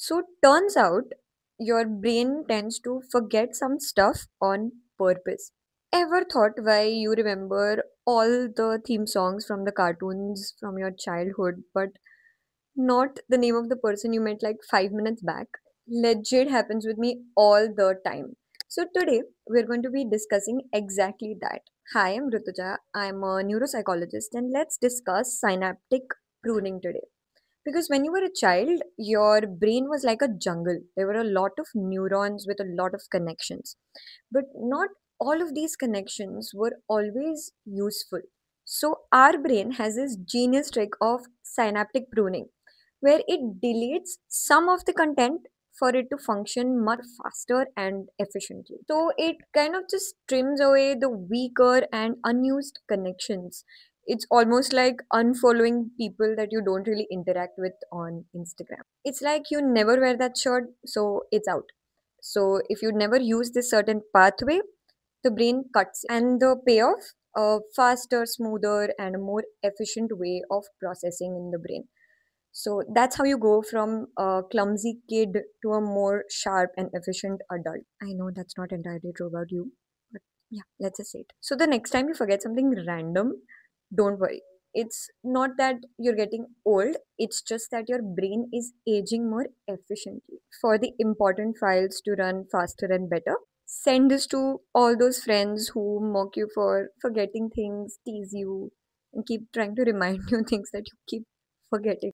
So turns out your brain tends to forget some stuff on purpose. Ever thought why you remember all the theme songs from the cartoons from your childhood, but not the name of the person you met like five minutes back? Legit happens with me all the time. So today we're going to be discussing exactly that. Hi, I'm Rutuja. I'm a neuropsychologist, and let's discuss synaptic pruning today. Because when you were a child, your brain was like a jungle. There were a lot of neurons with a lot of connections. But not all of these connections were always useful. So, our brain has this genius trick of synaptic pruning, where it deletes some of the content for it to function much faster and efficiently. So, it kind of just trims away the weaker and unused connections it's almost like unfollowing people that you don't really interact with on Instagram. It's like you never wear that shirt, so it's out. So if you never use this certain pathway, the brain cuts and the payoff a faster, smoother, and a more efficient way of processing in the brain. So that's how you go from a clumsy kid to a more sharp and efficient adult. I know that's not entirely true about you, but yeah, let's just say it. So the next time you forget something random, don't worry. It's not that you're getting old, it's just that your brain is aging more efficiently. For the important files to run faster and better, send this to all those friends who mock you for forgetting things, tease you, and keep trying to remind you things that you keep forgetting.